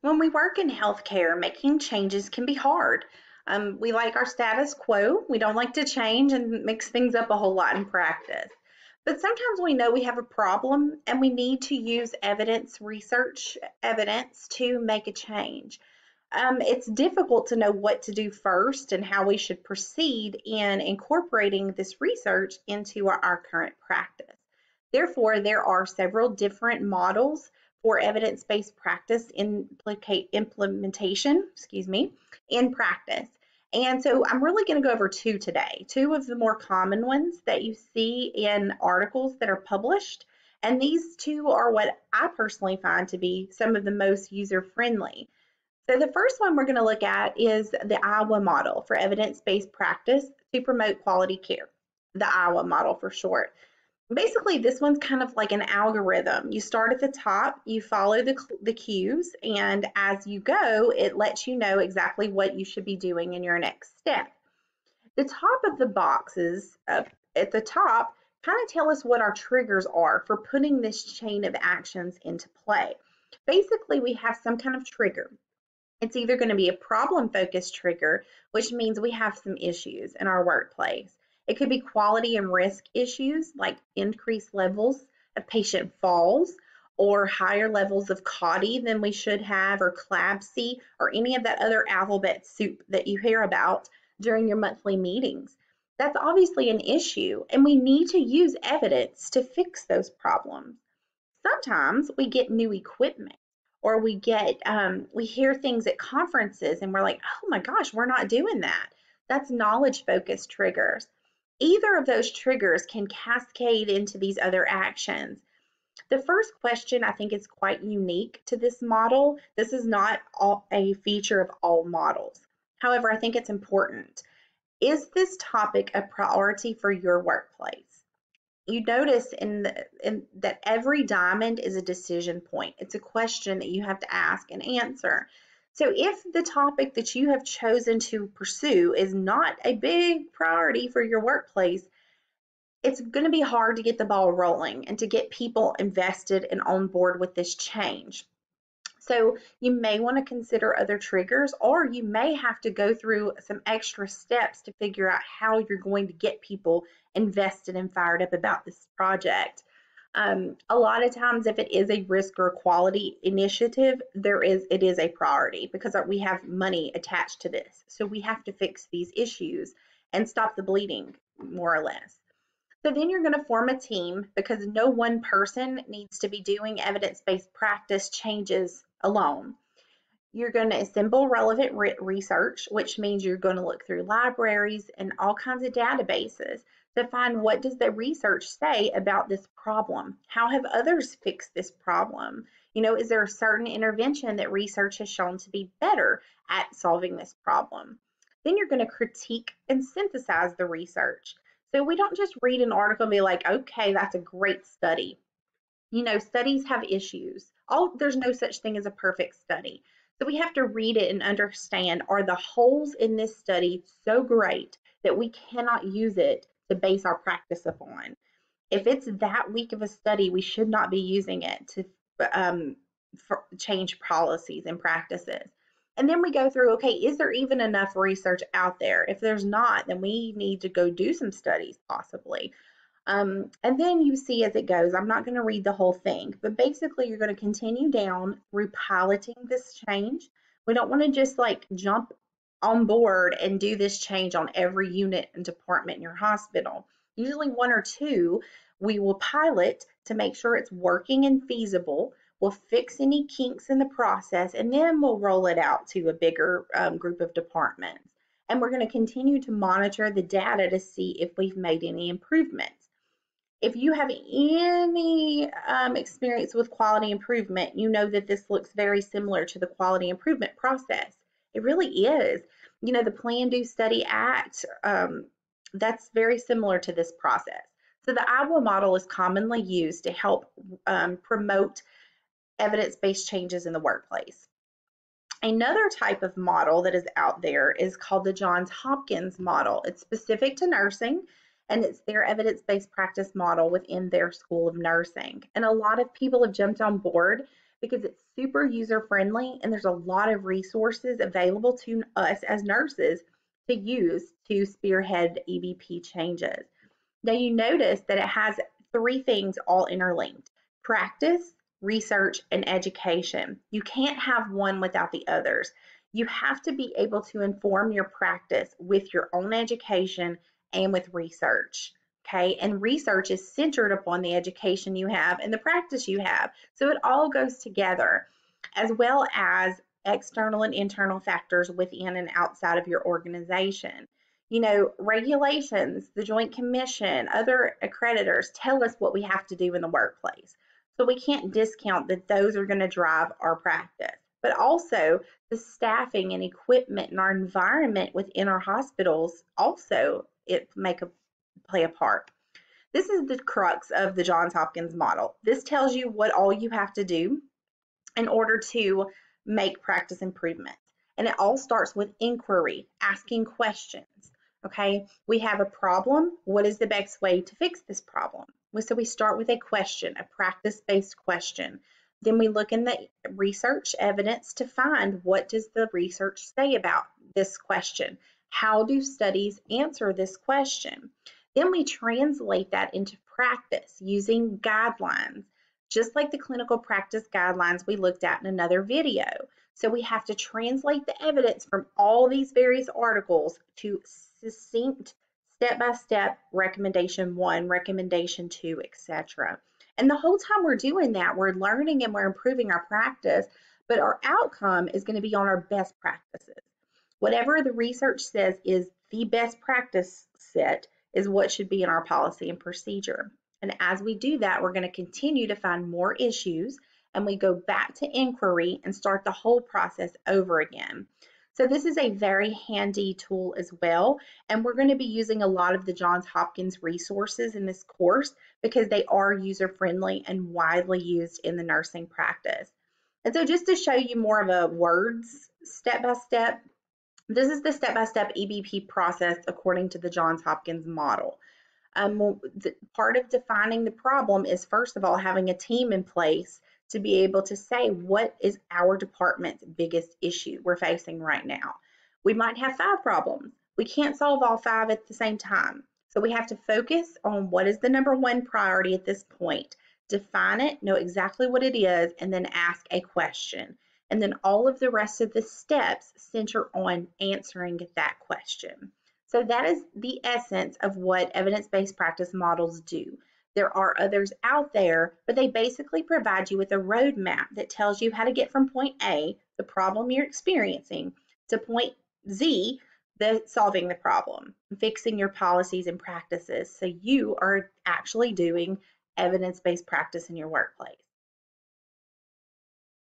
When we work in healthcare, making changes can be hard. Um, we like our status quo. We don't like to change and mix things up a whole lot in practice. But sometimes we know we have a problem and we need to use evidence, research evidence to make a change. Um, it's difficult to know what to do first and how we should proceed in incorporating this research into our, our current practice. Therefore, there are several different models for evidence-based practice implementation, excuse me, in practice. And so I'm really going to go over two today, two of the more common ones that you see in articles that are published. And these two are what I personally find to be some of the most user-friendly. So the first one we're going to look at is the Iowa model for evidence-based practice to promote quality care, the Iowa model for short basically this one's kind of like an algorithm. You start at the top, you follow the, the cues, and as you go, it lets you know exactly what you should be doing in your next step. The top of the boxes uh, at the top kind of tell us what our triggers are for putting this chain of actions into play. Basically, we have some kind of trigger. It's either going to be a problem focused trigger, which means we have some issues in our workplace. It could be quality and risk issues like increased levels of patient falls or higher levels of CAUTI than we should have or CLABSI or any of that other alphabet soup that you hear about during your monthly meetings. That's obviously an issue and we need to use evidence to fix those problems. Sometimes we get new equipment or we get um, we hear things at conferences and we're like oh my gosh we're not doing that that's knowledge focused triggers Either of those triggers can cascade into these other actions. The first question I think is quite unique to this model. This is not all, a feature of all models. However, I think it's important. Is this topic a priority for your workplace? You notice in, the, in that every diamond is a decision point. It's a question that you have to ask and answer. So if the topic that you have chosen to pursue is not a big priority for your workplace, it's going to be hard to get the ball rolling and to get people invested and on board with this change. So you may want to consider other triggers or you may have to go through some extra steps to figure out how you're going to get people invested and fired up about this project. Um, a lot of times, if it is a risk or quality initiative, there is it is a priority because we have money attached to this. So we have to fix these issues and stop the bleeding, more or less. So then you're going to form a team because no one person needs to be doing evidence-based practice changes alone. You're going to assemble relevant re research, which means you're going to look through libraries and all kinds of databases to find what does the research say about this problem? How have others fixed this problem? You know, is there a certain intervention that research has shown to be better at solving this problem? Then you're going to critique and synthesize the research. So we don't just read an article and be like, okay, that's a great study. You know, studies have issues. Oh, there's no such thing as a perfect study. So we have to read it and understand are the holes in this study so great that we cannot use it to base our practice upon. If it's that weak of a study, we should not be using it to um, change policies and practices. And then we go through, okay, is there even enough research out there? If there's not, then we need to go do some studies possibly. Um, and then you see as it goes, I'm not going to read the whole thing, but basically you're going to continue down repiloting this change. We don't want to just like jump on board and do this change on every unit and department in your hospital. Usually one or two, we will pilot to make sure it's working and feasible. We'll fix any kinks in the process and then we'll roll it out to a bigger um, group of departments. And we're going to continue to monitor the data to see if we've made any improvements. If you have any um, experience with quality improvement, you know that this looks very similar to the quality improvement process. It really is. You know, the Plan, Do, Study, Act, um, that's very similar to this process. So the Iowa model is commonly used to help um, promote evidence-based changes in the workplace. Another type of model that is out there is called the Johns Hopkins model. It's specific to nursing and it's their evidence-based practice model within their school of nursing. And a lot of people have jumped on board because it's super user friendly and there's a lot of resources available to us as nurses to use to spearhead EBP changes. Now you notice that it has three things all interlinked, practice, research, and education. You can't have one without the others. You have to be able to inform your practice with your own education and with research. Okay, and research is centered upon the education you have and the practice you have. So it all goes together, as well as external and internal factors within and outside of your organization. You know, regulations, the Joint Commission, other accreditors tell us what we have to do in the workplace. So we can't discount that those are going to drive our practice. But also the staffing and equipment and our environment within our hospitals also it make a play a part. This is the crux of the Johns Hopkins model. This tells you what all you have to do in order to make practice improvement. And it all starts with inquiry, asking questions. Okay, we have a problem. What is the best way to fix this problem? So we start with a question, a practice-based question. Then we look in the research evidence to find what does the research say about this question? How do studies answer this question? Then we translate that into practice using guidelines, just like the clinical practice guidelines we looked at in another video. So we have to translate the evidence from all these various articles to succinct step-by-step recommendation one, recommendation two, etc. And the whole time we're doing that, we're learning and we're improving our practice, but our outcome is going to be on our best practices. Whatever the research says is the best practice set is what should be in our policy and procedure. And as we do that, we're going to continue to find more issues and we go back to inquiry and start the whole process over again. So this is a very handy tool as well. And we're going to be using a lot of the Johns Hopkins resources in this course because they are user friendly and widely used in the nursing practice. And so just to show you more of a words step by step, this is the step by step EBP process according to the Johns Hopkins model. Um, part of defining the problem is first of all having a team in place to be able to say what is our department's biggest issue we're facing right now. We might have five problems. We can't solve all five at the same time. So we have to focus on what is the number one priority at this point, define it, know exactly what it is, and then ask a question. And then all of the rest of the steps center on answering that question. So that is the essence of what evidence-based practice models do. There are others out there, but they basically provide you with a roadmap that tells you how to get from point A, the problem you're experiencing, to point Z, the solving the problem, fixing your policies and practices so you are actually doing evidence-based practice in your workplace.